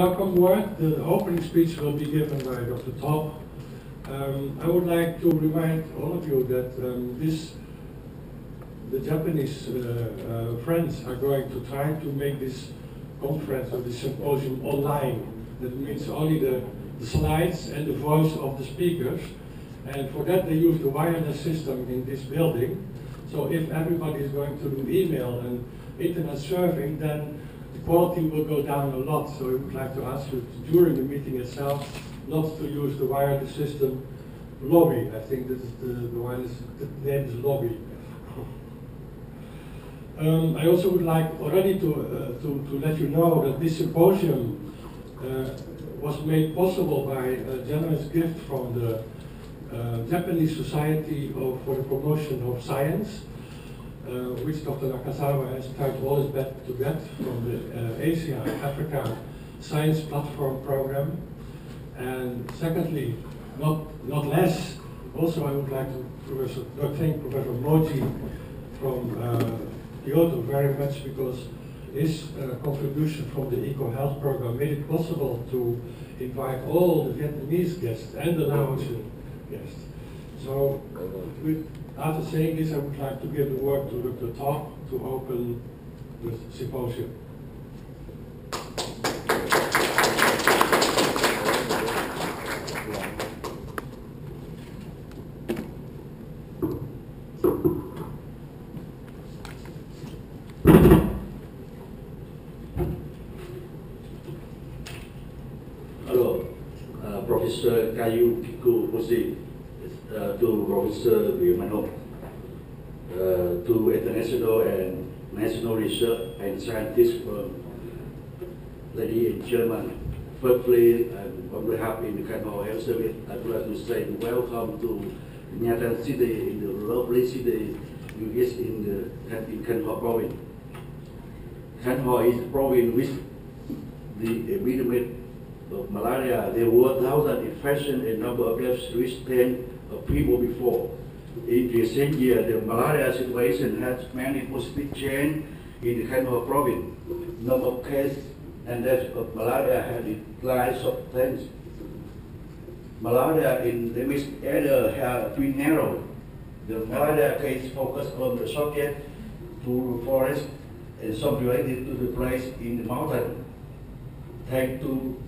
Welcome word. The opening speech will be given by Dr. Top. Um, I would like to remind all of you that um, this, the Japanese uh, uh, friends are going to try to make this conference or this symposium online. That means only the, the slides and the voice of the speakers. And for that they use the wireless system in this building. So if everybody is going to do email and internet surfing, then the quality will go down a lot. So I would like to ask you to, during the meeting itself not to use the wireless system lobby. I think this is the, the wireless the name is lobby. um, I also would like already to, uh, to, to let you know that this symposium uh, was made possible by a generous gift from the uh, Japanese Society of, for the Promotion of Science which Dr. Nakazawa has tried all his best to get from the uh, Asia Africa Science Platform Program. And secondly, not, not less, also I would like to Professor, thank Professor Moji from uh, Kyoto very much because his uh, contribution from the Eco Health Program made it possible to invite all the Vietnamese guests and the Laotian guests. So, with, after saying this, I would like to give the word to Dr. Top to open the symposium. Hello, uh, Professor Kiku Musi, uh, to Professor Wilmanov, uh, to international and national research and scientists firm, lady and gentlemen. Firstly, I'm on behalf of the Khanh Hoa Health Service, I'd like to say welcome to Nha Trang City, in the lovely city you get in the in Khanh Hoa province. Khanh Hoa is a province with the epidemic of malaria, there were thousands infections and number of deaths reached 10 of people before. In the same year, the malaria situation has many positive change in the Khanh Hoa province. Number of cases and deaths of malaria had declined substantially. Malaria in the mixed area has been narrowed. The malaria case focused on the subject to the forest and some related to the place in the mountain. Thanks to